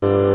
you